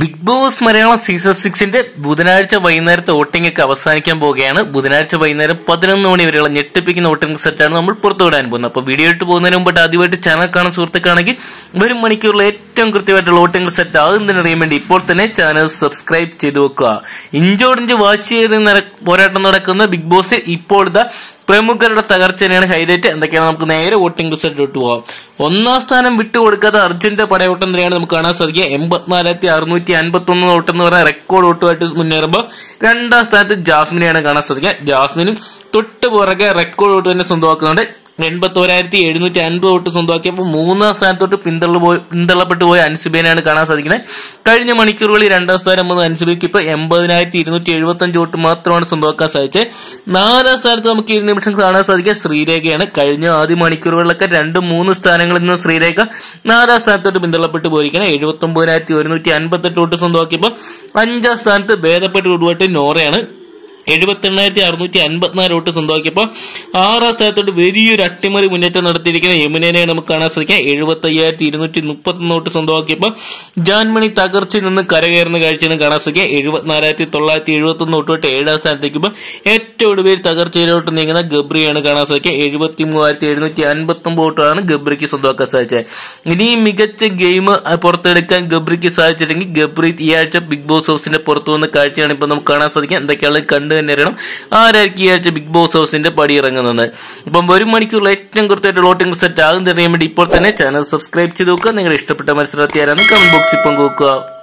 Big boss Malayalam season സിക്സിന്റെ ബുധനാഴ്ച വൈകുന്നേരത്തെ വോട്ടിംഗ് ഒക്കെ അവസാനിക്കാൻ പോവുകയാണ്. ബുധനാഴ്ച വൈകുന്നേരം പതിനൊന്ന് മണി വരെയുള്ള ഞെട്ടിപ്പിക്കുന്ന വോട്ടിംഗ് സെറ്റാണ് നമ്മൾ പുറത്തുവിടാൻ പോകുന്നത്. അപ്പോൾ വീഡിയോ ഇട്ട് പോകുന്നതിന് മുമ്പ് ആദ്യമായിട്ട് ചാനൽ കാണുന്ന സുഹൃത്തുക്കാണെങ്കിൽ വരും മണിക്കൂറിലെ ഏറ്റവും കൃത്യമായിട്ടുള്ള വോട്ടിംഗ് സെറ്റ് ആകും അറിയാൻ വേണ്ടി ഇപ്പോൾ തന്നെ ചാനൽ സബ്സ്ക്രൈബ് ചെയ്തു വെക്കുക. ഇഞ്ചോടിഞ്ച് വാശിയേറി പോരാട്ടം നടക്കുന്ന ബിഗ് ബോസ് ഇപ്പോഴത്തെ പ്രമുഖരുടെ തകർച്ച തന്നെയാണ് ഹൈലൈറ്റ് എന്തൊക്കെയാണ്? നമുക്ക് നേരെ വോട്ടിംഗ് റിസൾട്ടിലോട്ട് പോകാം ഒന്നാം സ്ഥാനം വിട്ടുകൊടുക്കാത്ത അർജുന്റെ പടയോട്ടം തന്നെയാണ് നമുക്ക് കാണാൻ സാധിക്കുക. എൺപത്തിനാലായിരത്തി അറുന്നൂറ്റി അൻപത്തി ഒന്ന് വോട്ട് എന്ന് പറഞ്ഞ റെക്കോർഡ് വോട്ടുമായിട്ട് മുന്നേറുമ്പോൾ രണ്ടാം സ്ഥാനത്ത് ജാസ്മിനെയാണ് കാണാൻ സാധിക്കുക. ജാസ്മിനും തൊട്ട് പുറകെ റെക്കോർഡ് വോട്ട് തന്നെ സ്വന്തമാക്കുന്നുണ്ട്. എൺപത്തോരായിരത്തി എഴുന്നൂറ്റി അൻപത് വോട്ട് സ്വന്തമാക്കിയപ്പോൾ മൂന്നാം സ്ഥാനത്തോട്ട് പിന്തള്ളു പോയി പിന്തള്ളപ്പെട്ടു പോയ അൻസിബേനെയാണ് കാണാൻ സാധിക്കുന്നത്. കഴിഞ്ഞ മണിക്കൂറുകളിൽ രണ്ടാം സ്ഥാനം വന്ന അൻസിബയ്ക്ക് ഇപ്പോൾ എൺപതിനായിരത്തി ഇരുന്നൂറ്റി എഴുപത്തി അഞ്ച് വോട്ട് മാത്രമാണ് സ്വന്തമാക്കാൻ സാധിച്ചത്. നാലാം സ്ഥാനത്ത് നമുക്ക് ഈ നിമിഷം കാണാൻ സാധിക്കുക ശ്രീരേഖയാണ്. കഴിഞ്ഞ ആദ്യ മണിക്കൂറുകളിലൊക്കെ രണ്ട് മൂന്ന് സ്ഥാനങ്ങളിൽ നിന്ന് ശ്രീരേഖ നാലാം സ്ഥാനത്തോട്ട് പിന്തള്ളപ്പെട്ടു പോയിരിക്കണം എഴുപത്തി ഒമ്പതിനായിരത്തി ഒരുന്നൂറ്റി അൻപത്തെട്ട് വോട്ട് സ്വന്തമാക്കിയപ്പോൾ അഞ്ചാം സ്ഥാനത്ത് ഭേദപ്പെട്ട് വിടുവായിട്ട് നോറയാണ്. എഴുപത്തി എണ്ണായിരത്തി അറുന്നൂറ്റി അൻപത്തിനാല് വോട്ട് സ്വന്തമാക്കിയപ്പോൾ ആറാം സ്ഥാനത്തോട്ട് വലിയൊരു അട്ടിമറി മുന്നേറ്റം നടത്തിയിരിക്കുന്ന യമുനേനെ നമുക്ക് കാണാൻ സാധിക്കാം എഴുപത്തി അയ്യായിരത്തി ഇരുന്നൂറ്റി മുപ്പത്തൊന്ന് വോട്ട് സ്വന്തമാക്കിയപ്പോൾ ജാൻമണി തകർച്ചയിൽ നിന്ന് കരകയറുന്ന കാഴ്ചയാണ് കാണാൻ സാധിക്കുക. എഴുപത്തിനാലായിരത്തി തൊള്ളായിരത്തി എഴുപത്തൊന്ന് വോട്ട് തൊട്ട് ഏഴാം സ്ഥാനത്തേക്കുമ്പോൾ ഏറ്റവും ഒടുവിൽ തകർച്ചയിലോട്ട് നീങ്ങുന്ന ഗബ്രിയാണ് കാണാൻ സാധിക്കുക. എഴുപത്തി മൂവായിരത്തി എഴുന്നൂറ്റി അൻപത്തി ഒമ്പത് വോട്ടാണ് ഗബ്രിക്ക് സ്വന്തമാക്കാൻ സാധിച്ചത്. ഇനി മികച്ച ഗെയിം പുറത്തെടുക്കാൻ ഗബ്രിക്ക് സാധിച്ചില്ലെങ്കിൽ ഗബ്രി ഈ ആഴ്ച ബിഗ് ബോസ് ഹൗസിന്റെ പുറത്തു വന്ന കാഴ്ചയാണ് ഇപ്പോൾ നമുക്ക് കാണാൻ സാധിക്കുക. എന്തൊക്കെയാണ് കണ്ടു തന്നെ അറിയണം. ആരായിരിക്കും ഈ ആഴ്ച ബിഗ് ബോസ് ഹൗസിന്റെ പടി ഇറങ്ങുന്നത്? അപ്പം ഒരു മണിക്കൂറിൽ ഏറ്റവും കൃത്യമായിട്ട് വോട്ടിംഗ് സെറ്റ് ആകും അറിയാൻ വേണ്ടി ഇപ്പോൾ തന്നെ ചാനൽ സബ്സ്ക്രൈബ് ചെയ്ത് നോക്കുക. നിങ്ങളുടെ ഇഷ്ടപ്പെട്ട മത്സരാർത്ഥി ആരാണ് കമന്റ് ബോക്സിൽ പങ്കുവെക്കുക